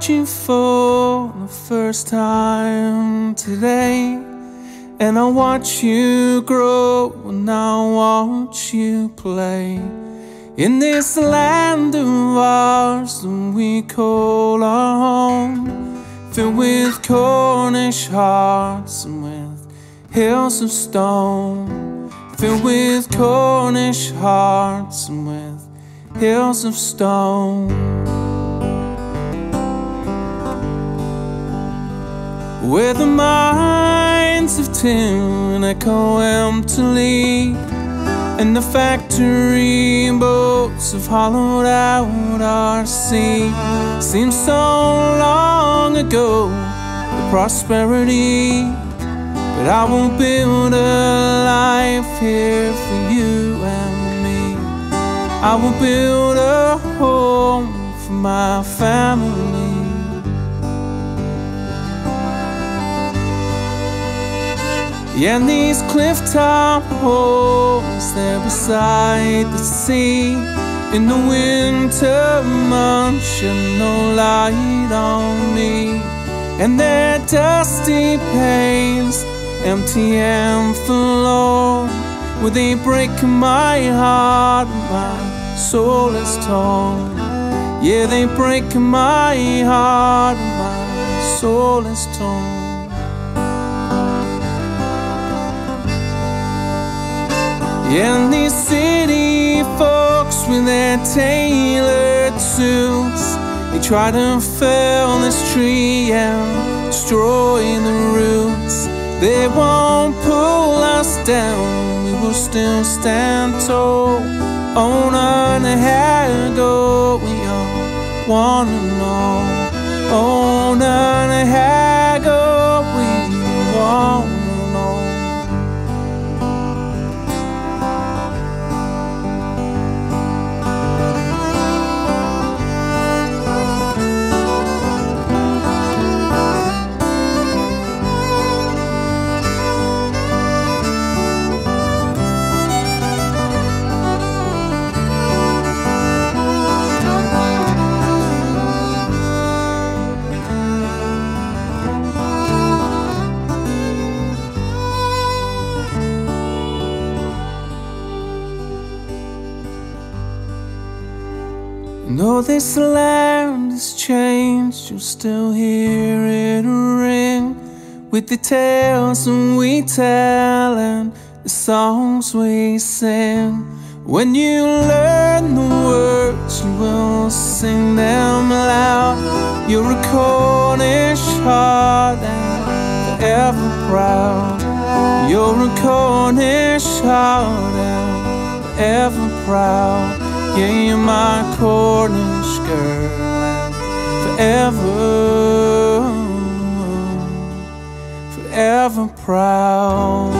met you for the first time today. And I watch you grow and I watch you play. In this land of ours that we call our home, filled with Cornish hearts and with hills of stone, filled with Cornish hearts and with hills of stone. Where the mines of tin echo emptily And the factory boats have hollowed out our sea. Seems so long ago, the prosperity But I won't build a life here for you and me. I will build a home for my family And these cliff top homes there beside the sea. In the winter months shed no light on me. And their dusty panes, empty and forlorn. Where they break my heart, my soul is torn. Yeah, they break my heart, my soul is torn And these city folks with their tailored suits They try to fell this tree and destroy the roots. They won't pull us down, we will still stand tall. On Onondaga, we all wanna know Though this land has changed, you'll still hear it ring with the tales we tell and the songs we sing. When you learn the words, you will sing them loud. You're a Cornish heart and forever proud. You're a Cornish heart and forever proud. Yeah, you're my Cornish girl forever, forever proud.